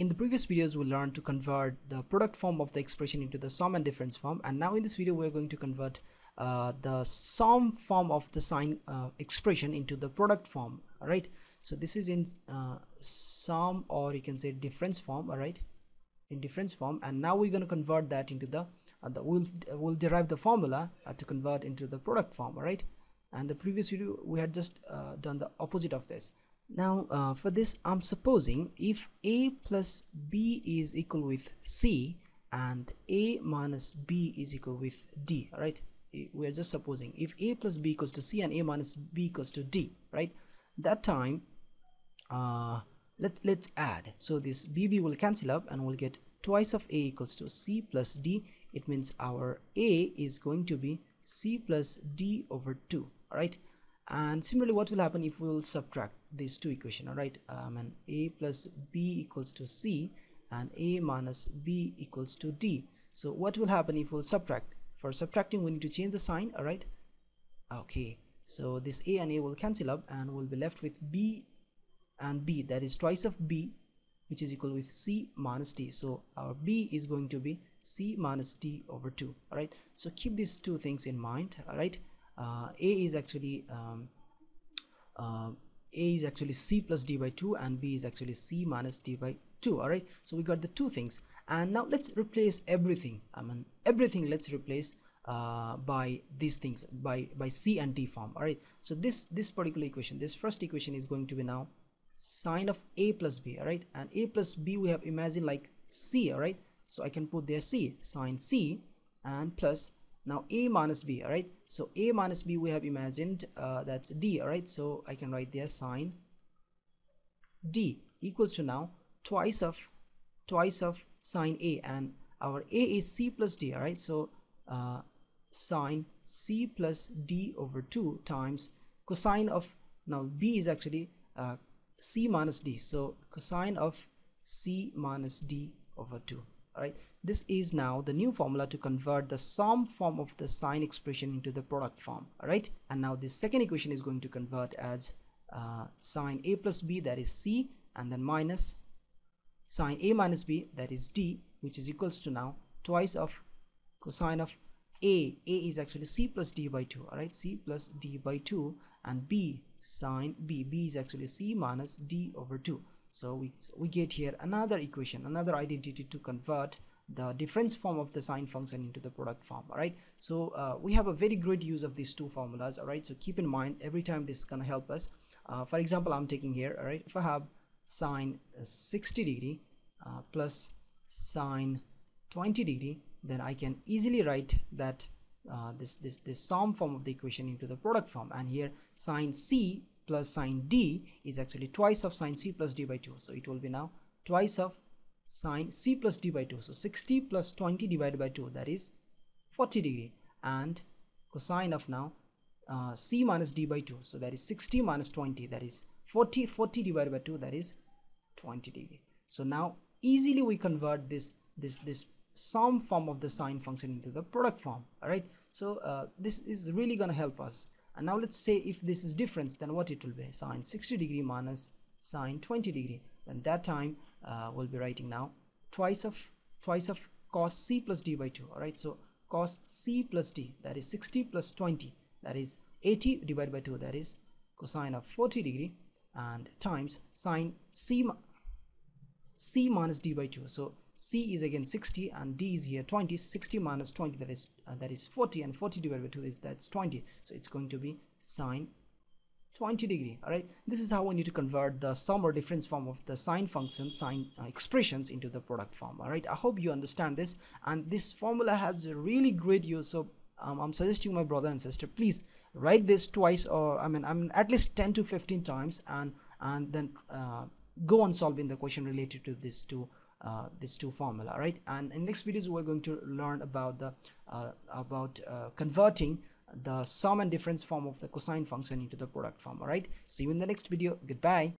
in the previous videos we learned to convert the product form of the expression into the sum and difference form. And now in this video we're going to convert uh, the sum form of the sine uh, expression into the product form. All right? So this is in uh, sum or you can say difference form. All right? In difference form. And now we're going to convert that into the, uh, the we'll, we'll derive the formula uh, to convert into the product form. All right? And the previous video we had just uh, done the opposite of this now uh, for this I'm supposing if a plus b is equal with c and a minus b is equal with d right? We are just supposing if a plus b equals to c and a minus b equals to d right? That time uh, let, let's add. So this bb will cancel up and we'll get twice of a equals to c plus d. It means our a is going to be c plus d over 2 all right? And similarly what will happen if we will subtract these two equation all right? Um, and a plus b equals to c and a minus b equals to d. So what will happen if we'll subtract? For subtracting we need to change the sign all right? Okay so this a and a will cancel up and we'll be left with b and b that is twice of b which is equal with c minus d so our b is going to be c minus d over 2 all right? So keep these two things in mind all right? Uh, a is actually um, uh, a is actually c plus d by 2 and b is actually c minus d by 2 all right? So we got the two things. And now let's replace everything. I mean everything let's replace uh, by these things by by c and d form all right? So this this particular equation this first equation is going to be now sine of a plus b all right? And a plus b we have imagined like c all right? So i can put there c sine c and plus now a minus b all right so a minus b we have imagined uh, that's d all right so i can write there sine d equals to now twice of twice of sine a. And our a is c plus d all right so uh, sine c plus d over 2 times cosine of now b is actually uh, c minus d. So cosine of c minus d over 2 all right? This is now the new formula to convert the sum form of the sine expression into the product form all right? And now this second equation is going to convert as uh, sine a plus b that is c and then minus sine a minus b that is d which is equals to now twice of cosine of a. A is actually c plus d by 2 all right? C plus d by 2 and b sine b. B is actually c minus d over 2 so we we get here another equation another identity to convert the difference form of the sine function into the product form all right? So uh, we have a very great use of these two formulas all right? So keep in mind every time this is gonna help us uh, for example i'm taking here all right? If i have sine 60 degree uh, plus sine 20 degree then i can easily write that uh, this this this sum form of the equation into the product form. And here sine c plus sine d is actually twice of sine c plus d by 2 so it will be now twice of sine c plus d by 2 so 60 plus 20 divided by 2 that is 40 degree. And cosine of now uh, c minus d by 2 so that is 60 minus 20 that is 40 40 divided by 2 that is 20 degree. So now easily we convert this this this sum form of the sine function into the product form. All right? So uh, this is really going to help us and now let's say if this is difference then what it will be? Sine 60 degree minus sine 20 degree. Then that time uh, we'll be writing now twice of twice of cos c plus d by 2 all right so cos c plus d that is 60 plus 20 that is 80 divided by 2 that is cosine of 40 degree and times sine c c minus d by 2 so c is again 60 and d is here 20 60 minus 20 that is uh, that is 40 and 40 divided by 2 is that's 20 so it's going to be sine 20 degree all right? This is how we need to convert the sum or difference form of the sine function sine uh, expressions into the product form all right? I hope you understand this and this formula has a really great use. So um, i'm suggesting my brother and sister please write this twice or i mean i mean at least 10 to 15 times and and then uh, go on solving the question related to this two uh, these two formula right? And in next videos we're going to learn about the uh, about uh, converting the sum and difference form of the cosine function into the product form all right? See you in the next video. Goodbye